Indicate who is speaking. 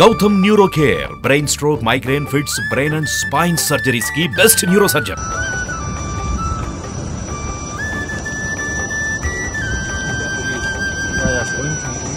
Speaker 1: Gautam neuro care brain stroke migraine fits brain and spine surgeries की best neuro surgeon yeah, yeah.